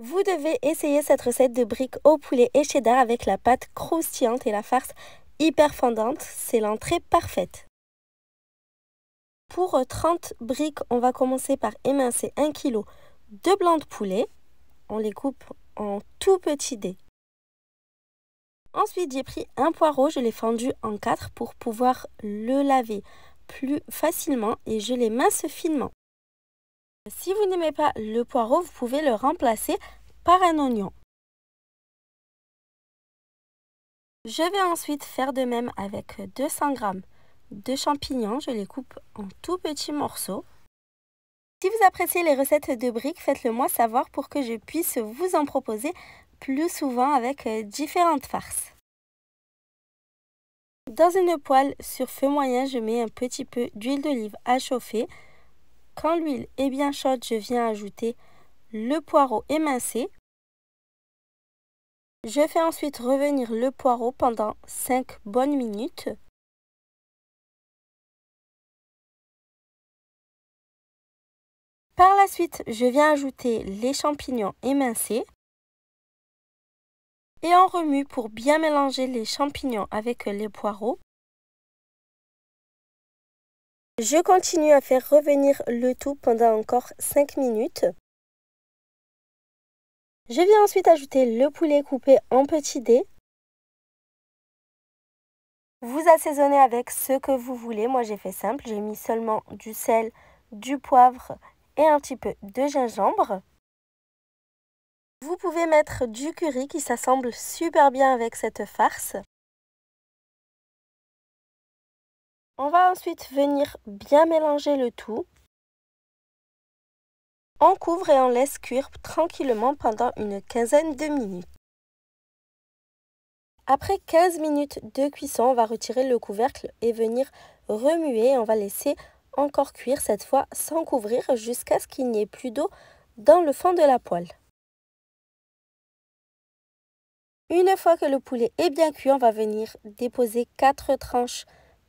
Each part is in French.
Vous devez essayer cette recette de briques au poulet et cheddar avec la pâte croustillante et la farce hyper fondante. C'est l'entrée parfaite. Pour 30 briques, on va commencer par émincer 1 kg de blanc de poulet. On les coupe en tout petits dés. Ensuite, j'ai pris un poireau, je l'ai fendu en 4 pour pouvoir le laver plus facilement et je les mince finement. Si vous n'aimez pas le poireau, vous pouvez le remplacer par un oignon. Je vais ensuite faire de même avec 200 g de champignons. Je les coupe en tout petits morceaux. Si vous appréciez les recettes de briques, faites-le moi savoir pour que je puisse vous en proposer plus souvent avec différentes farces. Dans une poêle sur feu moyen, je mets un petit peu d'huile d'olive à chauffer. Quand l'huile est bien chaude, je viens ajouter le poireau émincé. Je fais ensuite revenir le poireau pendant 5 bonnes minutes. Par la suite, je viens ajouter les champignons émincés. Et on remue pour bien mélanger les champignons avec les poireaux. Je continue à faire revenir le tout pendant encore 5 minutes. Je viens ensuite ajouter le poulet coupé en petits dés. Vous assaisonnez avec ce que vous voulez. Moi, j'ai fait simple. J'ai mis seulement du sel, du poivre et un petit peu de gingembre. Vous pouvez mettre du curry qui s'assemble super bien avec cette farce. On va ensuite venir bien mélanger le tout. On couvre et on laisse cuire tranquillement pendant une quinzaine de minutes. Après 15 minutes de cuisson, on va retirer le couvercle et venir remuer. On va laisser encore cuire cette fois sans couvrir jusqu'à ce qu'il n'y ait plus d'eau dans le fond de la poêle. Une fois que le poulet est bien cuit, on va venir déposer 4 tranches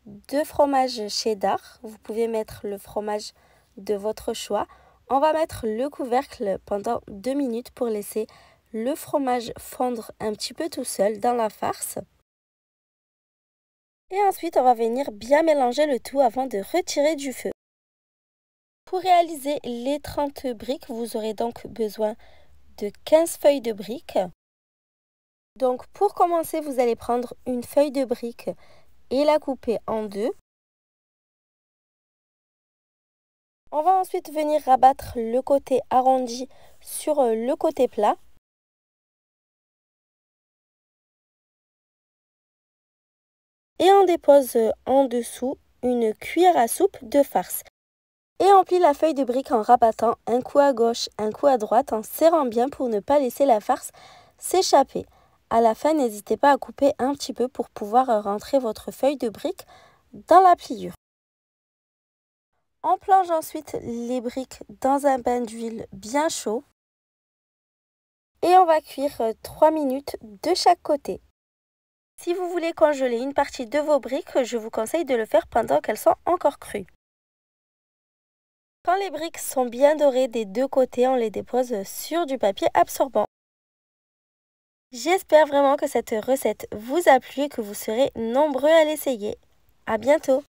de fromage cheddar. Vous pouvez mettre le fromage de votre choix. On va mettre le couvercle pendant 2 minutes pour laisser le fromage fondre un petit peu tout seul dans la farce. Et ensuite, on va venir bien mélanger le tout avant de retirer du feu. Pour réaliser les 30 briques, vous aurez donc besoin de 15 feuilles de briques. Donc pour commencer, vous allez prendre une feuille de brique et la couper en deux. On va ensuite venir rabattre le côté arrondi sur euh, le côté plat. Et on dépose euh, en dessous une cuillère à soupe de farce. Et on plie la feuille de brique en rabattant un coup à gauche, un coup à droite en serrant bien pour ne pas laisser la farce s'échapper. À la fin, n'hésitez pas à couper un petit peu pour pouvoir rentrer votre feuille de brique dans la pliure. On plonge ensuite les briques dans un bain d'huile bien chaud et on va cuire 3 minutes de chaque côté. Si vous voulez congeler une partie de vos briques, je vous conseille de le faire pendant qu'elles sont encore crues. Quand les briques sont bien dorées des deux côtés, on les dépose sur du papier absorbant. J'espère vraiment que cette recette vous a plu et que vous serez nombreux à l'essayer. À bientôt